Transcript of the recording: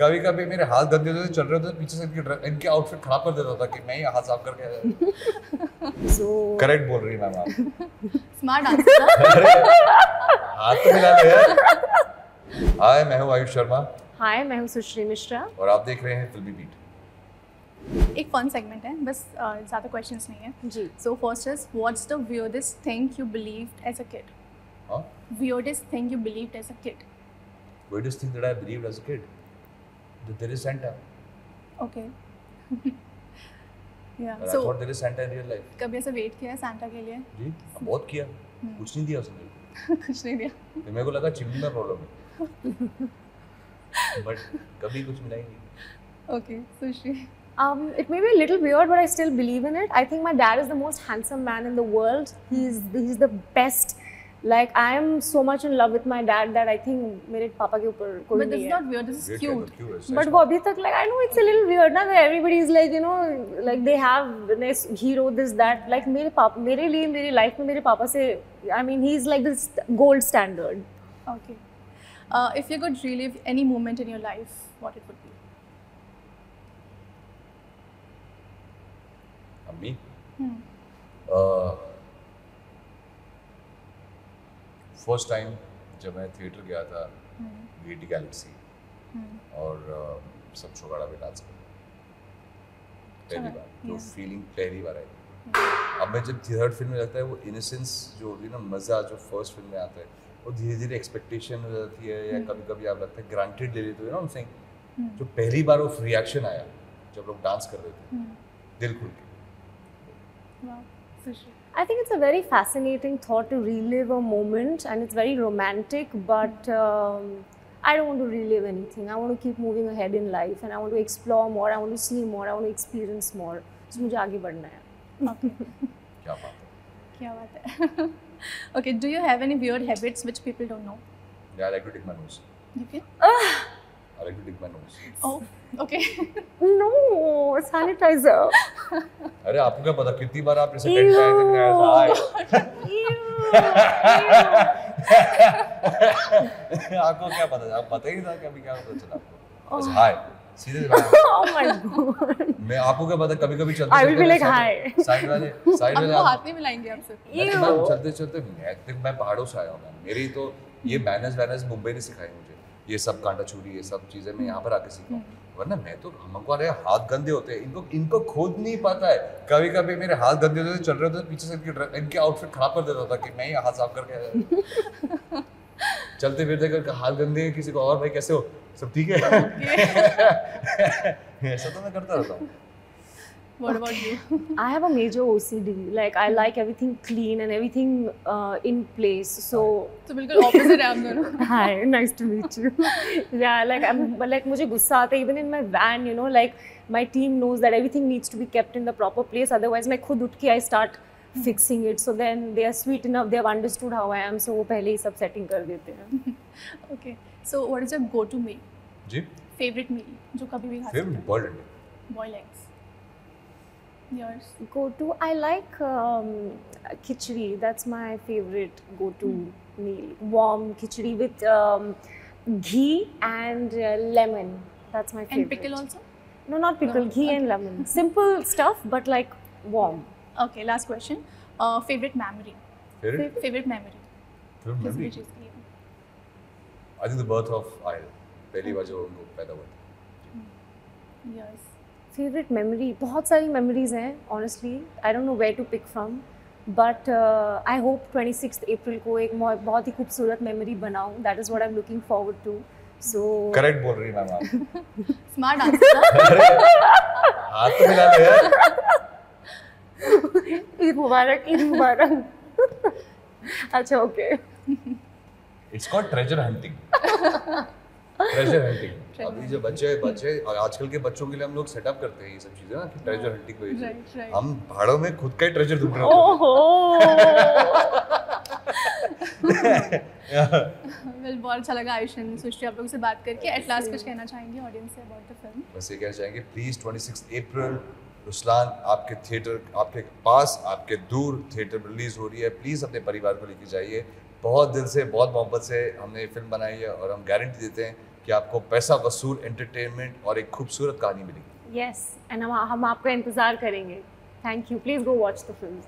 कभी कभी मेरे हाथ गंदे होते चल रहे होते पीछे से इनके इनके आउटफिट खराब कर देता था कि मैं ही हाथ साफ़ करके आया So करेक्ट बोल रही है मैम आप। स्मार्ट आंसर हाथ तो मिला लो हाय मैं हूँ आयुष शर्मा। hi, मैं हूँ सुश्री मिश्रा. और आप देख रहे हैं फिल्मी बीट। एक फन सेगमेंट है बस ज़्यादा क्वेश्चंस नहीं है। जी. So first is what's the weirdest thing you believed as a kid हाँ? Weirdest thing you believed as a kid? Weirdest thing that I believed as a kid? That there is Santa okay yeah I so thought there is Santa in real life कभी ऐसा wait किया है Santa के लिए जी बहुत किया कुछ नहीं दिया उसने मेरे को कुछ नहीं दिया फिर मेरे को लगा चिमनी में प्रॉब्लम है बट कभी कुछ मिला ही नहीं okay Sushri Um, it may be a little weird, but I still believe in it. I think my dad is the most handsome man in the world. He's he's the best. Like I am so much in love with my dad that I think मेरे पापा के ऊपर कोई but this नहीं is है. not weird this is Weird cute kind of cute, it's But nice. वो अभी तक like I know it's a little weird ना that everybody is like you know like they have this hero this that like मेरे पापा मेरे लिए मेरी life में मेरे पापा से I mean he's like this gold standard. okay uh, if you could relive any moment in your life what it would be अम्मी hmm. first time जब मैं थिएटर गया था Hmm. VT Galaxy Hmm. और सब छोगाड़ा पे डांस कर पहली बार जो फीलिंग पहली बार आई अब मैं जब थर्ड फ़िल्म में लगता है वो इनोसेंस जो होती है ना मज़ा जो फ़र्स्ट फ़िल्म में आता है वो धीरे धीरे एक्सपेक्टेशन हो जाती है या Hmm. कभी कभी आप लगता है ग्रांटेड ले लेते हो ना हम Hmm. जो पहली बार वो रिएक्शन आया जब लोग डांस कर रहे थे Hmm. दिल खुल के wow Sushri I think it's a very fascinating thought to relive a moment, and it's very romantic. But um, I don't want to relive anything. I want to keep moving ahead in life, and I want to explore more. I want to see more. I want to experience more. So मुझे आगे बढ़ना है. okay क्या बात है क्या बात है okay do you have any weird habits which people don't know Yeah, I like to dig my nose. you can I like to dig my nose. oh okay. No, sanitizer. अरे आपको क्या पता कितनी बार आप इसे टेंट आए? थे आपको क्या पता? आप पता ही था कभी क्या पता चला आपको। बस हाय सीधे से बात। oh my god. मैं आपको क्या पता कभी कभी चलते I will be like, hi. Side वाले साइड वाले वो आप- हाथ नहीं मिलाएँगे आपसे। मैं चलते चलते मैं पहाड़ों से आया हूँ मेरी तो ये मैनर्स वैनर्स मुंबई ने सिखाई मुझे। ये सब कांटा छुरी ये सब चीज़ें मैं यहाँ पर आके सीखा वरना मैं तो हमको अरे हाथ गंदे होते हैं। इनको इनको खुद नहीं पता है। कभी कभी मेरे हाथ गंदे होते चल रहे होते पीछे से इनके इनके आउटफिट खराब कर देता था कि मैं ही हाथ साफ़ करके आया चलते फिरते करके हाथ गंदे हैं किसी को और भाई कैसे हो? सब ठीक है। ऐसा तो मैं करता रहता हूँ। What okay. about you I have a major OCD. Like I like everything clean and everything uh, in place. So तो बिल्कुल opposite है हम दोनों Hi, nice to meet you. yeah, like I'm but like मुझे गुस्सा आता है even in my van, you know, like my team knows that everything needs to be kept in the proper place. Otherwise, मैं खुद उठ के I start fixing it. So then they are sweet enough. They have understood how I am. So वो पहले ही सब setting कर देते हैं. okay so what is your go to meal ji favorite meal जो कभी भी खा फिर सकते बॉल्ड हो boiled eggs yours Go to I like um, khichdi. That's my favorite go to meal. Warm khichdi with um, ghee and uh, lemon. That's my favorite. and pickle also No, not pickle. No, Ghee okay. and lemon. Simple stuff, but like warm. okay last question uh, favorite memory फिर favorite memory फिर किसी memory भी चीज़ की I think the birth of oil पहली बार जो उनको पैदा हुआ था yours फेवरेट मेमोरी बहुत सारी मेमोरीज हैं honestly I don't know where to pick from but I hope twenty six April को एक बहुत ही खूबसूरत मेमोरी बनाऊँ. That is what I am looking forward to so correct बोल रही मैम स्मार्ट आंसर हाथ तो मिला दे ईद मुबारक ईद मुबारक। अच्छा okay it's called treasure hunting treasure hunting अभी जो बच्चे बच्चे और आजकल के बच्चों के लिए हम लोग सेटअप करते हैं ये सब चीज़ें ना कि ट्रेजर हंटिंग को right right. हम पहाड़ों में खुद का ही ट्रेजर ढूंढ रहे हैं। बहुत अच्छा लगा आयुषन सुश्री आप लोगों से बात करके। एट लास्ट कुछ कहना चाहेंगे audience say about the film बस ये कहना चाहेंगे प्लीज़ 26 अप्रैल रुस्लान आपके थिएटर आपके पास आपके दूर थिएटर रिलीज़ हो रही है। प्लीज़ अपने परिवार को लेके जाइए। बहुत दिल से, बहुत मोहब्बत से हमने ये फ़िल्म बनाई है और हम गारंटी देते हैं कि आपको पैसा वसूल एंटरटेनमेंट और एक खूबसूरत कहानी मिलेगी। यस एंड हम हम आपका इंतज़ार करेंगे। Thank you please go watch the film.